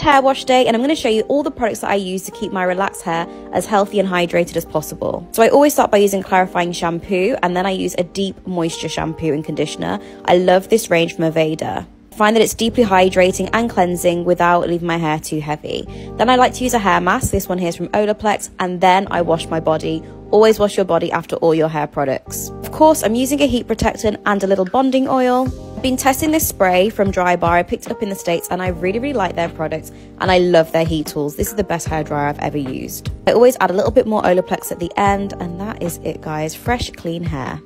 hair wash day and I'm going to show you all the products that I use to keep my relaxed hair as healthy and hydrated as possible. So I always start by using clarifying shampoo and then I use a deep moisture shampoo and conditioner. I love this range from Aveda find that it's deeply hydrating and cleansing without leaving my hair too heavy. Then I like to use a hair mask. This one here is from Olaplex, and then I wash my body. Always wash your body after all your hair products. Course, I'm using a heat protectant and a little bonding oil. I've been testing this spray from Drybar. I picked it up in the States and I really, really like their products and I love their heat tools. This is the best hair dryer I've ever used. I always add a little bit more Olaplex at the end and that is it guys. Fresh, clean hair.